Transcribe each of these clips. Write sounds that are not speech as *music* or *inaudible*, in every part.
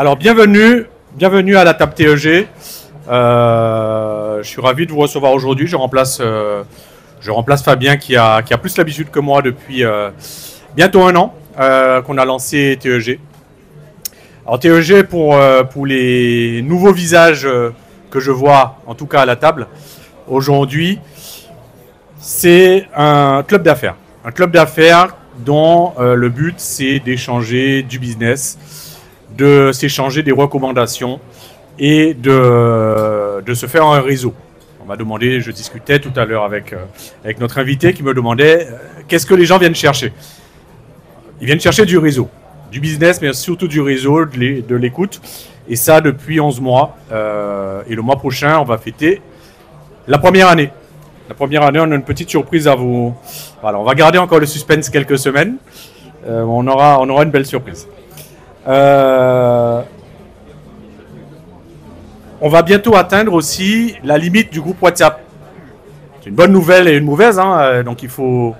Alors bienvenue, bienvenue à la table TEG. Euh, je suis ravi de vous recevoir aujourd'hui. Je remplace, euh, Fabien qui a, plus l'habitude que moi depuis euh, bientôt un an qu'on a lancé TEG. Alors TEG pour, pour les nouveaux visages que je vois, en tout cas à la table aujourd'hui, c'est un club d'affaires. Un club d'affaires dont le but c'est d'échanger du business, de s'échanger des recommandations et de, de se faire un réseau. On m'a demandé, je discutais tout à l'heure avec, euh, avec notre invité qui me demandait euh, qu'est-ce que les gens viennent chercher? Ils viennent chercher du réseau, du business, mais surtout du réseau, de l'é- de l'écoute. Et ça depuis 11 mois. Euh, et le mois prochain, on va fêter la première année. La première année, on a une petite surprise à vous. Voilà, on va garder encore le suspense quelques semaines. On, aura, on aura une belle surprise. Euh, on va bientôt atteindre aussi la limite du groupe WhatsApp. C'est une bonne nouvelle et une mauvaise, hein, euh, donc il faut,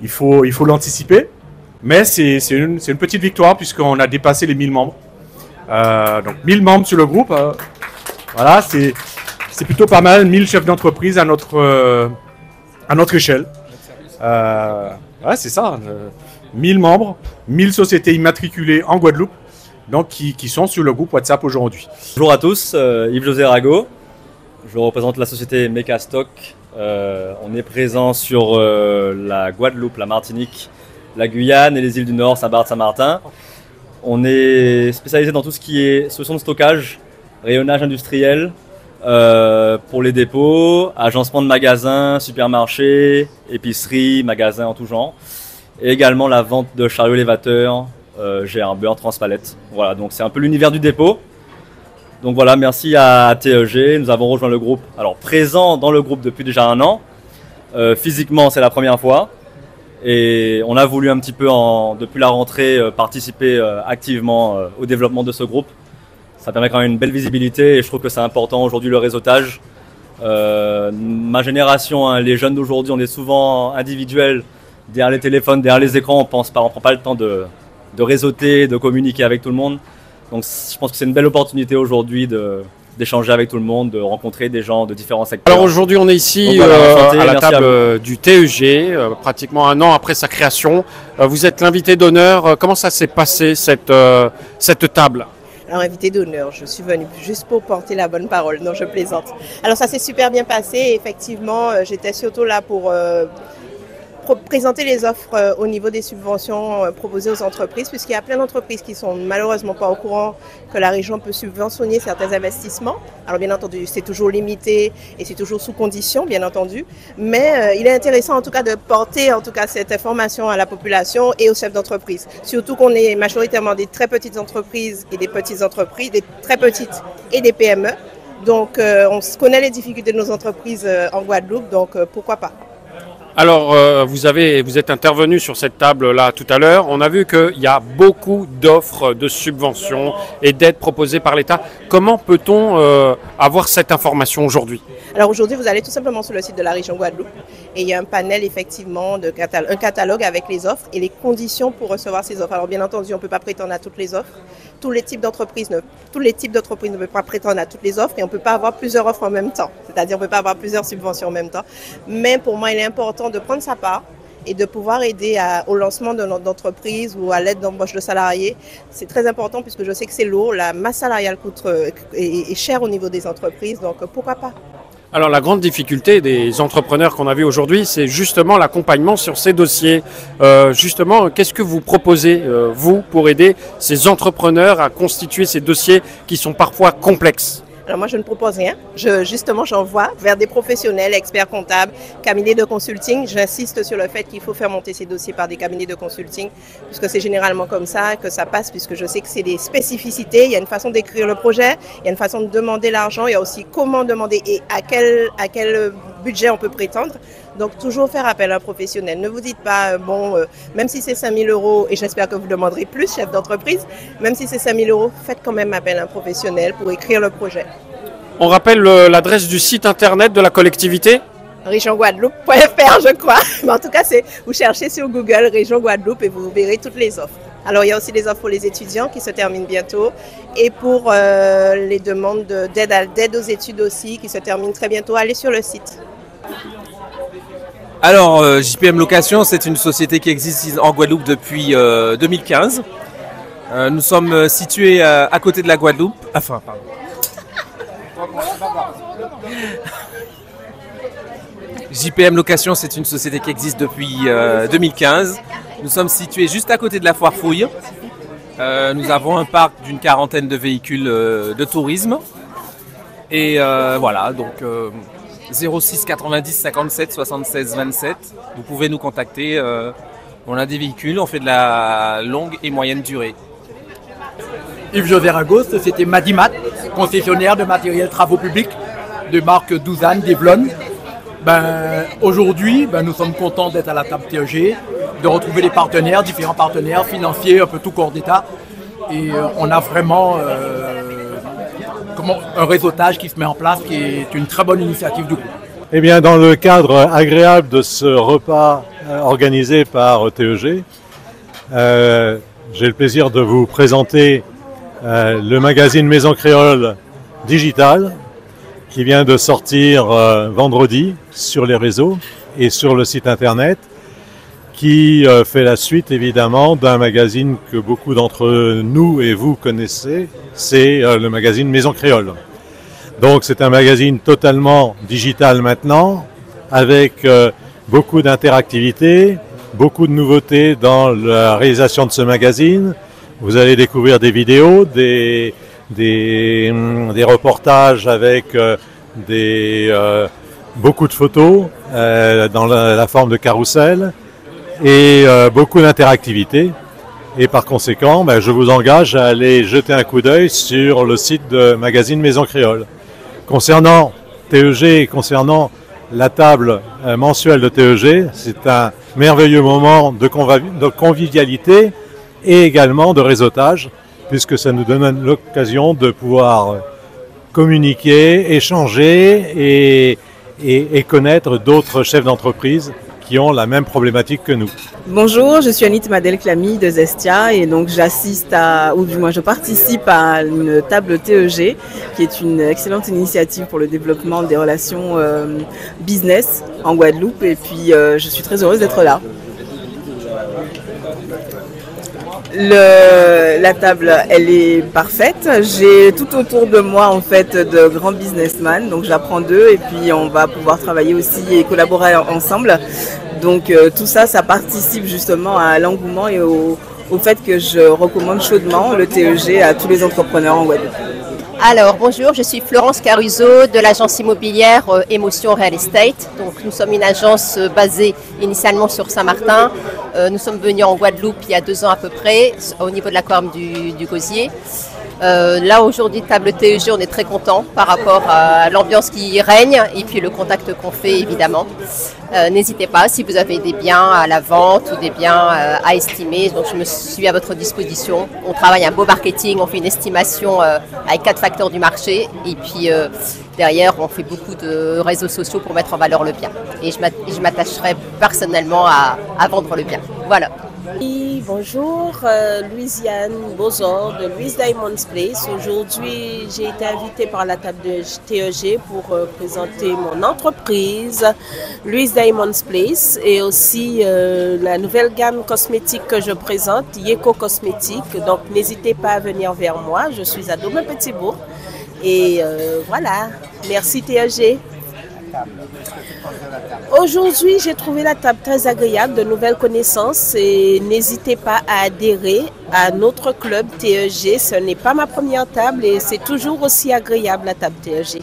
il faut, il faut l'anticiper. Mais c'est une, une petite victoire puisqu'on a dépassé les 1000 membres. Euh, donc 1000 membres sur le groupe. voilà, c'est plutôt pas mal. 1000 chefs d'entreprise à notre, à notre échelle. Ouais, c'est ça. euh, 1000 membres, 1000 sociétés immatriculées en Guadeloupe, donc qui, sont sur le groupe WhatsApp aujourd'hui. Bonjour à tous, euh, Yves-José Rago. Je représente la société Mecastock. Euh, on est présent sur euh, la Guadeloupe, la Martinique, la Guyane et les îles du Nord, Saint-Barth, Saint-Martin. On est spécialisé dans tout ce qui est de stockage, rayonnage industriel, euh, pour les dépôts, agencement de magasins, supermarchés, épiceries, magasins en tout genre. Et également la vente de chariots élévateurs, j'ai un beurre transpalette. Voilà, donc c'est un peu l'univers du dépôt. Donc voilà, merci à TEG. Nous avons rejoint le groupe. Alors présent dans le groupe depuis déjà un an. Euh, physiquement, c'est la première fois. Et on a voulu un petit peu, depuis la rentrée, euh, participer euh, activement euh, au développement de ce groupe. Ça permet quand même une belle visibilité et je trouve que c'est important aujourd'hui le réseautage. Euh, ma génération, hein, les jeunes d'aujourd'hui, on est souvent individuels derrière les téléphones, derrière les écrans. On pense pas, on prend pas le temps de, de réseauter, de communiquer avec tout le monde. Donc je pense que c'est une belle opportunité aujourd'hui de d'échanger avec tout le monde, de rencontrer des gens de différents secteurs. Alors aujourd'hui, on est ici Donc euh, à la à table euh, du TEG, euh, pratiquement un an après sa création. Euh, vous êtes l'invité d'honneur. Comment ça s'est passé cette, euh, cette table? Alors, invité d'honneur, je suis venue juste pour porter la bonne parole. Non, je plaisante. Alors, ça s'est super bien passé. Effectivement, j'étais surtout là pour euh, présenter les offres euh, au niveau des subventions euh, proposées aux entreprises, puisqu'il y a plein d'entreprises qui sont malheureusement pas au courant que la région peut subventionner certains investissements. Alors, bien entendu, c'est toujours limité et c'est toujours sous condition, bien entendu. Mais euh, il est intéressant, en tout cas, de porter, en tout cas, cette information à la population et aux chefs d'entreprise. Surtout qu'on est majoritairement des très petites entreprises et des petites entreprises, des très petites et des PME. Donc, on connaît les difficultés de nos entreprises en Guadeloupe, donc pourquoi pas. Alors, euh, vous, avez, êtes intervenu sur cette table-là tout à l'heure. On a vu qu'il y a beaucoup d'offres de subventions et d'aides proposées par l'État. Comment peut-on euh, avoir cette information aujourd'hui? Alors aujourd'hui, vous allez tout simplement sur le site de la région Guadeloupe et il y a un panel effectivement, un catalogue avec les offres et les conditions pour recevoir ces offres. Alors bien entendu, on ne peut pas prétendre à toutes les offres. Tous les types d'entreprises ne, peuvent pas prétendre à toutes les offres et on ne peut pas avoir plusieurs offres en même temps. C'est-à-dire on ne peut pas avoir plusieurs subventions en même temps. Mais pour moi, il est important de prendre sa part et de pouvoir aider au lancement de notre entreprise ou à l'aide d'embauche de salariés. C'est très important puisque je sais que c'est lourd. La masse salariale coûte, euh, est, est chère au niveau des entreprises, donc pourquoi pas? Alors la grande difficulté des entrepreneurs qu'on a vu aujourd'hui, c'est justement l'accompagnement sur ces dossiers. Euh, justement, qu'est-ce que vous proposez, euh, vous, pour aider ces entrepreneurs à constituer ces dossiers qui sont parfois complexes? Alors moi, je ne propose rien. Je, justement, j'envoie vers des professionnels, experts comptables, cabinets de consulting. J'insiste sur le fait qu'il faut faire monter ces dossiers par des cabinets de consulting, puisque c'est généralement comme ça que ça passe, puisque je sais que c'est des spécificités. Il y a une façon d'écrire le projet, il y a une façon de demander l'argent, il y a aussi comment demander et à quel, à quel budget on peut prétendre. Donc toujours faire appel à un professionnel. Ne vous dites pas, euh, bon, euh, même si c'est 5 000 euros, et j'espère que vous demanderez plus, chef d'entreprise, même si c'est 5 000 euros, faites quand même appel à un professionnel pour écrire le projet. On rappelle euh, l'adresse du site internet de la collectivité régionguadeloupe.fr, je crois. *laughs* Mais en tout cas, c'est vous cherchez sur Google Région Guadeloupe et vous verrez toutes les offres. Alors il y a aussi les offres pour les étudiants qui se terminent bientôt et pour euh, les demandes d'aide aux études aussi qui se terminent très bientôt. Allez sur le site. Alors euh, JPM Location, c'est une société qui existe en Guadeloupe depuis 2015. Euh, nous sommes situés à côté de la Guadeloupe. Enfin, pardon. JPM Location, c'est une société qui existe depuis 2015. Nous sommes situés juste à côté de la foire Fouille. Euh, nous avons un parc d'une quarantaine de véhicules euh, de tourisme. Et euh, voilà, donc 06 90 57 76 27. Vous pouvez nous contacter. on a des véhicules, on fait de la longue et moyenne durée. Yves-José Rago, société Madimat, concessionnaire de matériel travaux publics de marque Douzane, Devlon. Ben, Aujourd'hui, ben, nous sommes contents d'être à la table TEG, de retrouver les partenaires, différents partenaires financiers, un peu tout corps d'État. Et euh, on a vraiment euh, comment, un réseautage qui se met en place, qui est une très bonne initiative du groupe. Eh bien, dans le cadre agréable de ce repas euh, organisé par TEG, j'ai le plaisir de vous présenter le magazine Maison Créole Digital, qui vient de sortir euh, vendredi sur les réseaux et sur le site internet, qui euh, fait la suite évidemment d'un magazine que beaucoup d'entre nous et vous connaissez, c'est euh, le magazine Maison Créole. Donc c'est un magazine totalement digital maintenant, avec beaucoup d'interactivité, beaucoup de nouveautés dans la réalisation de ce magazine. Vous allez découvrir des vidéos, des, des, hum, reportages avec euh, des, euh, beaucoup de photos euh, dans la, forme de carrousel et beaucoup d'interactivité. Et par conséquent, ben, je vous engage à aller jeter un coup d'œil sur le site de Magazine Maison Créole. Concernant TEG concernant la table mensuelle de TEG, c'est un merveilleux moment de convivialité et également de réseautage puisque ça nous donne l'occasion de pouvoir communiquer, échanger et, connaître d'autres chefs d'entreprise qui ont la même problématique que nous. Bonjour, je suis Anit Madel Clamy de Zestia et donc j'assiste à, ou du moins je participe à une table TEG qui est une excellente initiative pour le développement des relations euh, business en Guadeloupe et puis euh, je suis très heureuse d'être là. La table, elle est parfaite. J'ai tout autour de moi en fait de grands businessmen, donc j'apprends d'eux et puis on va pouvoir travailler aussi et collaborer ensemble. Donc euh, tout ça, ça participe justement à l'engouement et au, au fait que je recommande chaudement le TEG à tous les entrepreneurs en Guadeloupe. Alors bonjour, je suis Florence Caruso de l'agence immobilière euh, Émotion Real Estate. Donc nous sommes une agence euh, basée initialement sur Saint-Martin. Euh, nous sommes venus en Guadeloupe il y a deux ans à peu près, au niveau de la corne du, du Gosier. Euh, là aujourd'hui, table TEG, on est très content par rapport à l'ambiance qui règne et puis le contact qu'on fait évidemment. Euh, n'hésitez pas si vous avez des biens à la vente ou des biens à estimer. Donc je me suis à votre disposition. On travaille un beau marketing, on fait une estimation avec quatre facteurs du marché et puis derrière on fait beaucoup de réseaux sociaux pour mettre en valeur le bien. Et je m'attacherai personnellement à, vendre le bien. Voilà. Oui, bonjour, euh, Louisiane Bozor de Louise Diamond's Place. Aujourd'hui, j'ai été invitée par la table de TEG pour euh, présenter mon entreprise, Louise Diamond's Place, et aussi euh, la nouvelle gamme cosmétique que je présente, Yeko Cosmétique. Donc, n'hésitez pas à venir vers moi. Je suis à Dôme Et voilà, merci TEG. Aujourd'hui, j'ai trouvé la table très agréable, de nouvelles connaissances et n'hésitez pas à adhérer à notre club TEG. Ce n'est pas ma première table et c'est toujours aussi agréable la table TEG.